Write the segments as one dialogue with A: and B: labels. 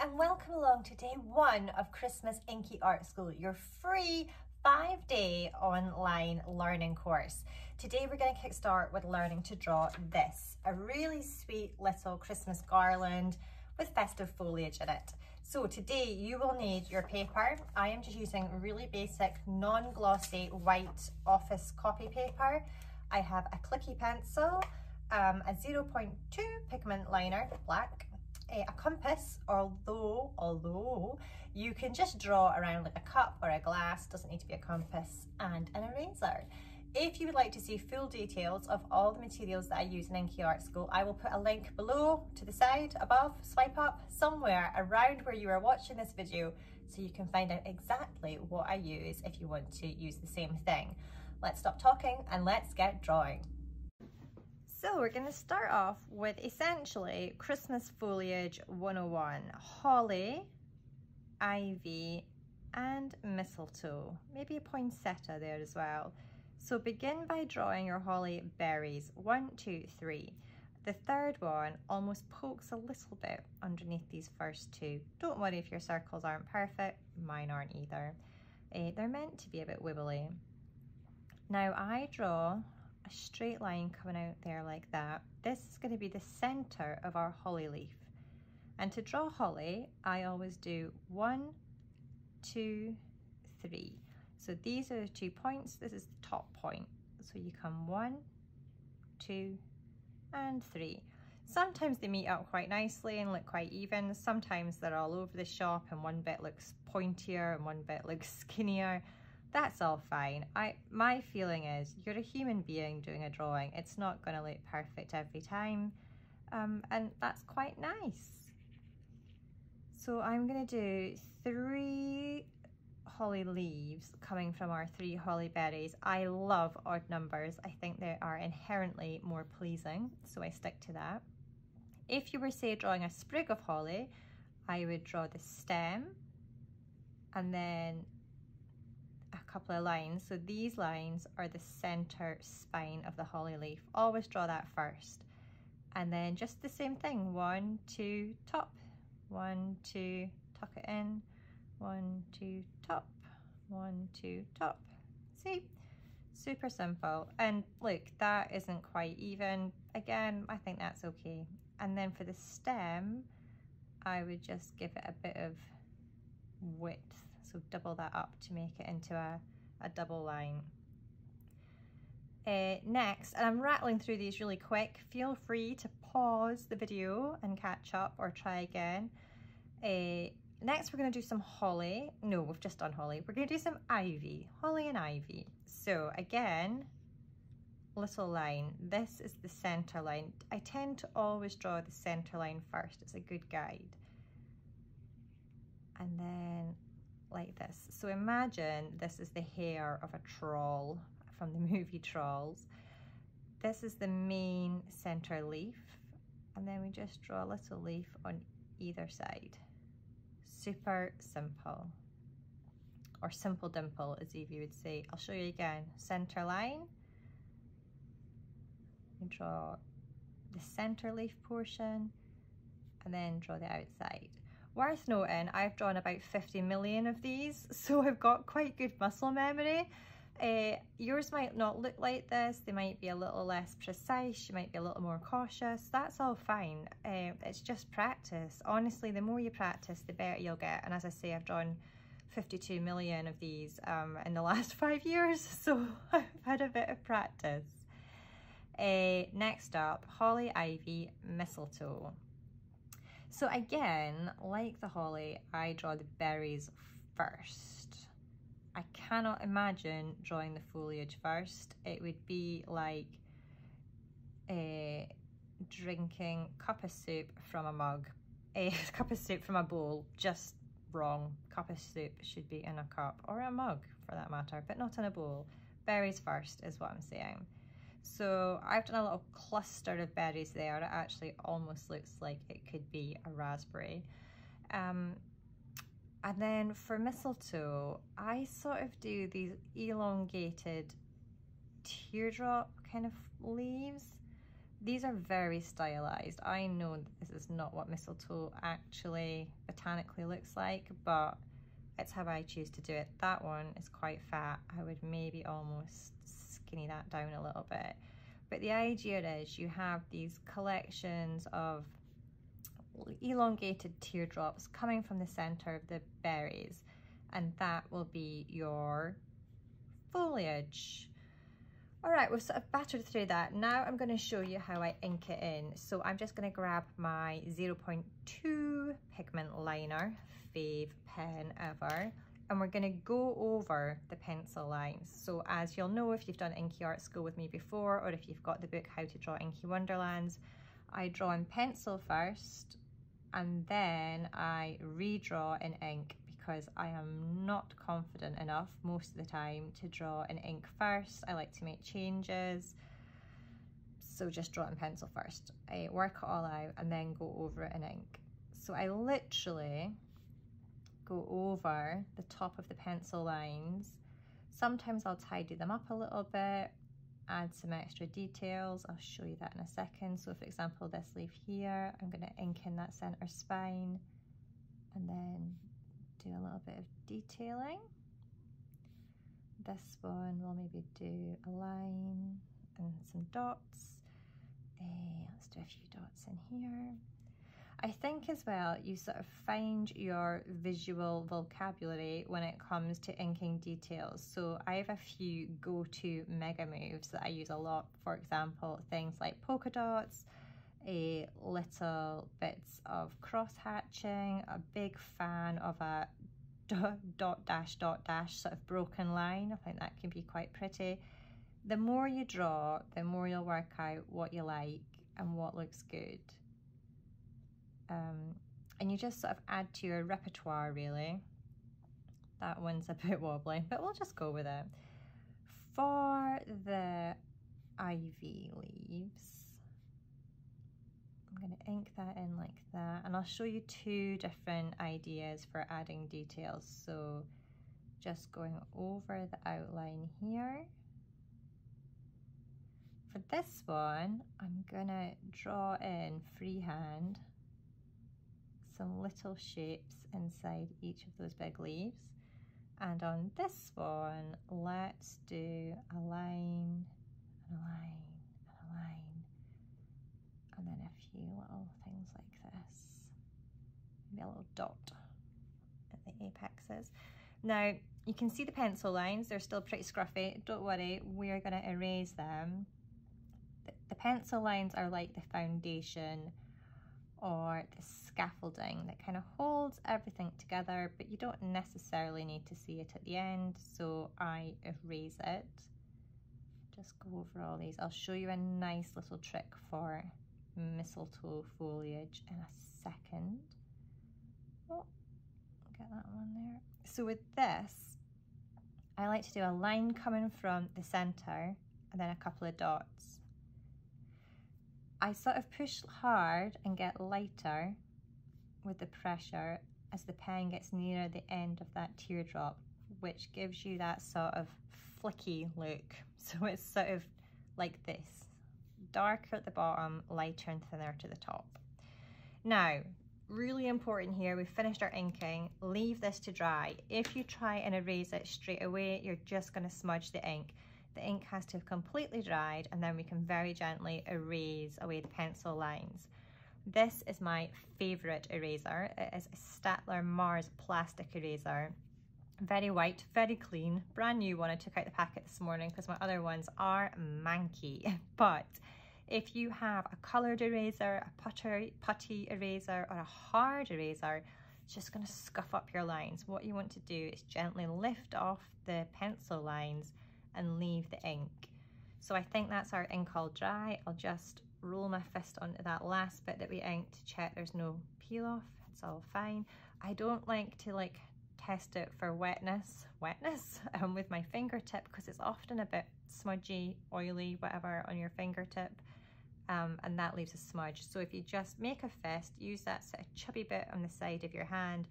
A: and welcome along to day one of Christmas Inky Art School, your free five day online learning course. Today we're going to kickstart with learning to draw this, a really sweet little Christmas garland with festive foliage in it. So today you will need your paper. I am just using really basic non-glossy white office copy paper. I have a clicky pencil, um, a 0.2 pigment liner, black, a, a compass, although, although you can just draw around like a cup or a glass, doesn't need to be a compass, and an eraser. If you would like to see full details of all the materials that I use in Inky Art School, I will put a link below, to the side, above, swipe up, somewhere around where you are watching this video so you can find out exactly what I use if you want to use the same thing. Let's stop talking and let's get drawing. So we're going to start off with essentially Christmas Foliage 101. Holly, ivy and mistletoe. Maybe a poinsettia there as well. So begin by drawing your holly berries. One, two, three. The third one almost pokes a little bit underneath these first two. Don't worry if your circles aren't perfect, mine aren't either. Uh, they're meant to be a bit wibbly. Now I draw a straight line coming out there like that. This is going to be the centre of our holly leaf. And to draw holly, I always do one, two, three. So these are the two points. This is the top point. So you come one, two, and three. Sometimes they meet up quite nicely and look quite even. Sometimes they're all over the shop and one bit looks pointier and one bit looks skinnier that's all fine. I My feeling is you're a human being doing a drawing. It's not going to look perfect every time. Um, and that's quite nice. So I'm going to do three holly leaves coming from our three holly berries. I love odd numbers. I think they are inherently more pleasing, so I stick to that. If you were, say, drawing a sprig of holly, I would draw the stem and then couple of lines. So these lines are the center spine of the holly leaf. Always draw that first. And then just the same thing, one, two, top, one, two, tuck it in, one, two, top, one, two, top. See, super simple. And look, that isn't quite even. Again, I think that's okay. And then for the stem, I would just give it a bit of width double that up to make it into a, a double line. Uh, next, and I'm rattling through these really quick, feel free to pause the video and catch up or try again. Uh, next, we're going to do some holly. No, we've just done holly. We're going to do some ivy, holly and ivy. So again, little line. This is the center line. I tend to always draw the center line first. It's a good guide. And then like this. So imagine this is the hair of a troll from the movie Trolls. This is the main center leaf and then we just draw a little leaf on either side. Super simple or simple dimple as Evie would say. I'll show you again. Center line, you draw the center leaf portion and then draw the outside. Worth noting, I've drawn about 50 million of these, so I've got quite good muscle memory. Uh, yours might not look like this, they might be a little less precise, you might be a little more cautious, that's all fine. Uh, it's just practice. Honestly, the more you practice, the better you'll get. And as I say, I've drawn 52 million of these um, in the last five years, so I've had a bit of practice. Uh, next up, Holly Ivy Mistletoe. So again, like the holly, I draw the berries first. I cannot imagine drawing the foliage first. It would be like a drinking cup of soup from a mug. Eh, a cup of soup from a bowl, just wrong. Cup of soup should be in a cup or a mug for that matter, but not in a bowl. Berries first is what I'm saying. So I've done a little cluster of berries there. It actually almost looks like it could be a raspberry. Um, and then for mistletoe, I sort of do these elongated teardrop kind of leaves. these are very stylized. I know this is not what mistletoe actually botanically looks like, but it's how I choose to do it. That one is quite fat. I would maybe almost skinny that down a little bit. But the idea is you have these collections of elongated teardrops coming from the center of the berries and that will be your foliage. All right, we've sort of battered through that. Now I'm going to show you how I ink it in. So I'm just going to grab my 0.2 pigment liner, fave pen ever, and we're going to go over the pencil lines. So as you'll know if you've done Inky Art School with me before, or if you've got the book How to Draw Inky Wonderlands, I draw in pencil first, and then I redraw in ink because I am not confident enough most of the time to draw in ink first. I like to make changes. So just draw in pencil first. I work it all out and then go over it in ink. So I literally go over the top of the pencil lines. Sometimes I'll tidy them up a little bit, add some extra details. I'll show you that in a second. So for example, this leaf here, I'm gonna ink in that center spine and then do a little bit of detailing. This one we'll maybe do a line and some dots. Uh, let's do a few dots in here. I think as well, you sort of find your visual vocabulary when it comes to inking details. So I have a few go-to mega moves that I use a lot. For example, things like polka dots, a little bits of cross hatching, a big fan of a dot, dot dash dot dash sort of broken line. I think that can be quite pretty. The more you draw, the more you'll work out what you like and what looks good. Um, and you just sort of add to your repertoire really. That one's a bit wobbly, but we'll just go with it. For the ivy leaves, I'm going to ink that in like that and I'll show you two different ideas for adding details so just going over the outline here for this one I'm gonna draw in freehand some little shapes inside each of those big leaves and on this one let's do a line and a line and a line and then a few little things like this. Maybe a little dot at the apexes. Now, you can see the pencil lines, they're still pretty scruffy. Don't worry, we're gonna erase them. The, the pencil lines are like the foundation or the scaffolding that kind of holds everything together, but you don't necessarily need to see it at the end, so I erase it. Just go over all these. I'll show you a nice little trick for mistletoe foliage in a second. Oh, get that one there. So with this, I like to do a line coming from the center and then a couple of dots. I sort of push hard and get lighter with the pressure as the pen gets nearer the end of that teardrop, which gives you that sort of flicky look. So it's sort of like this darker at the bottom, lighter and thinner to the top. Now, really important here, we've finished our inking, leave this to dry. If you try and erase it straight away, you're just gonna smudge the ink. The ink has to have completely dried and then we can very gently erase away the pencil lines. This is my favorite eraser. It is a Staedtler Mars plastic eraser very white, very clean, brand new one. I took out the packet this morning because my other ones are manky. But if you have a coloured eraser, a putter, putty eraser or a hard eraser, it's just going to scuff up your lines. What you want to do is gently lift off the pencil lines and leave the ink. So I think that's our ink all dry. I'll just roll my fist onto that last bit that we inked to check there's no peel off. It's all fine. I don't like to like test it for wetness, wetness um, with my fingertip because it's often a bit smudgy, oily, whatever on your fingertip. Um, and that leaves a smudge. So if you just make a fist, use that sort of chubby bit on the side of your hand,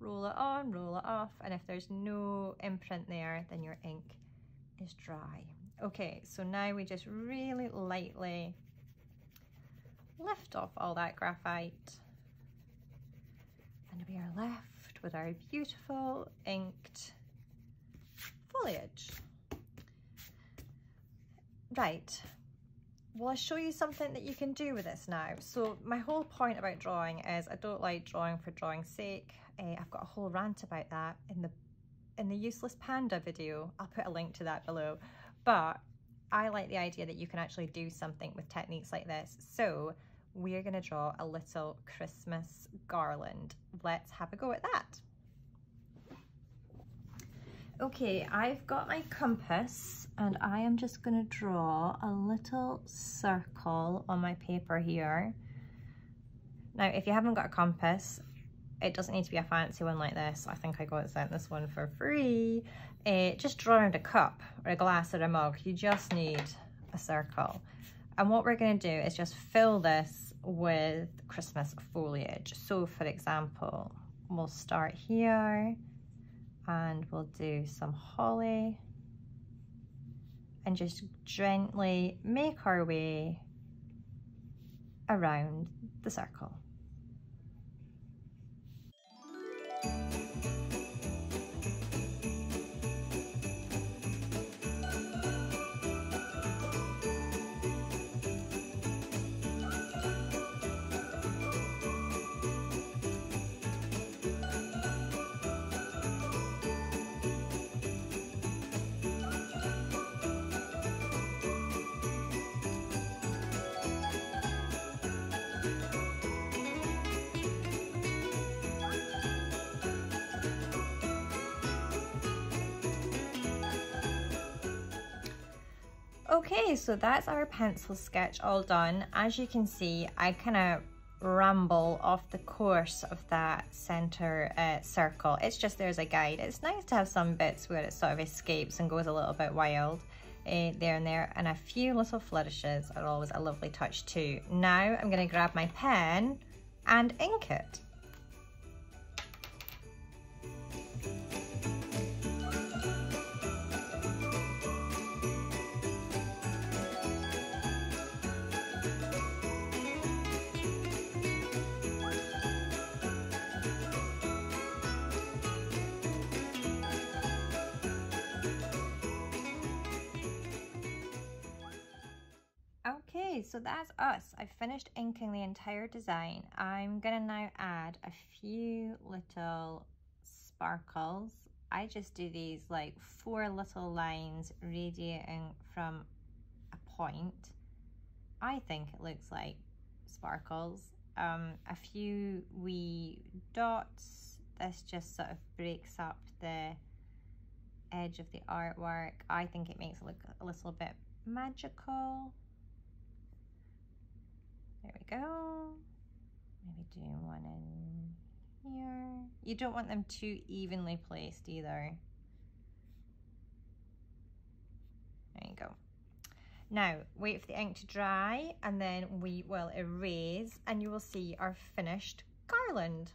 A: roll it on, roll it off, and if there's no imprint there, then your ink is dry. Okay, so now we just really lightly lift off all that graphite. And we are left with our beautiful inked foliage. Right, well, I'll show you something that you can do with this now. So my whole point about drawing is I don't like drawing for drawing's sake. Uh, I've got a whole rant about that in the in the useless panda video. I'll put a link to that below. But I like the idea that you can actually do something with techniques like this. So we're gonna draw a little Christmas garland. Let's have a go at that. Okay, I've got my compass and I am just going to draw a little circle on my paper here. Now, if you haven't got a compass, it doesn't need to be a fancy one like this. I think I got sent this one for free. Uh, just draw around a cup or a glass or a mug. You just need a circle. And what we're going to do is just fill this with Christmas foliage. So for example, we'll start here and we'll do some holly and just gently make our way around the circle. Okay, so that's our pencil sketch all done. As you can see, I kind of ramble off the course of that center uh, circle. It's just there's a guide. It's nice to have some bits where it sort of escapes and goes a little bit wild uh, there and there. And a few little flourishes are always a lovely touch too. Now I'm going to grab my pen and ink it. So that's us. I've finished inking the entire design. I'm gonna now add a few little sparkles. I just do these like four little lines radiating from a point. I think it looks like sparkles. Um, a few wee dots. This just sort of breaks up the edge of the artwork. I think it makes it look a little bit magical. There we go. Maybe do one in here. You don't want them too evenly placed either. There you go. Now, wait for the ink to dry and then we will erase and you will see our finished garland.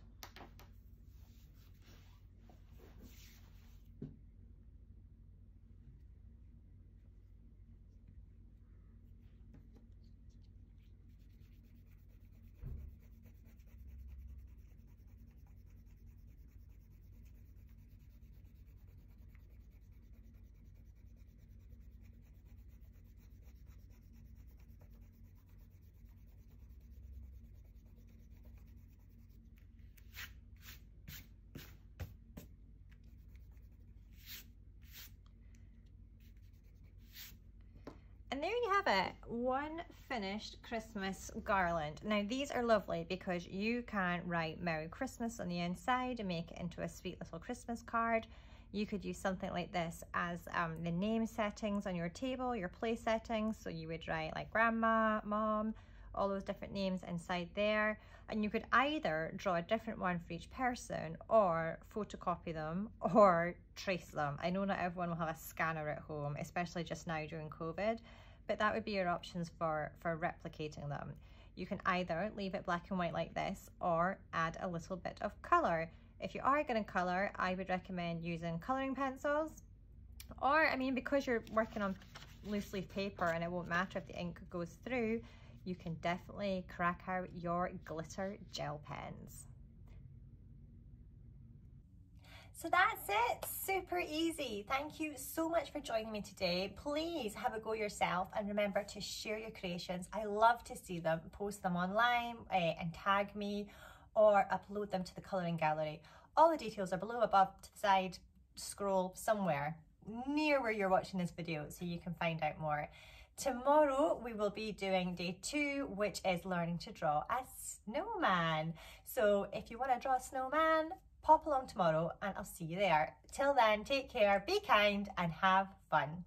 A: There you have it, one finished Christmas garland. Now these are lovely because you can write Merry Christmas on the inside and make it into a sweet little Christmas card. You could use something like this as um, the name settings on your table, your place settings. So you would write like grandma, mom, all those different names inside there. And you could either draw a different one for each person or photocopy them or trace them. I know not everyone will have a scanner at home, especially just now during COVID but that would be your options for, for replicating them. You can either leave it black and white like this or add a little bit of color. If you are going to color, I would recommend using coloring pencils or, I mean, because you're working on loose leaf paper and it won't matter if the ink goes through, you can definitely crack out your glitter gel pens. So that's it, super easy. Thank you so much for joining me today. Please have a go yourself and remember to share your creations. I love to see them, post them online uh, and tag me or upload them to the colouring gallery. All the details are below, above, to the side, scroll somewhere near where you're watching this video so you can find out more. Tomorrow we will be doing day two, which is learning to draw a snowman. So if you want to draw a snowman, pop along tomorrow and I'll see you there. Till then, take care, be kind and have fun.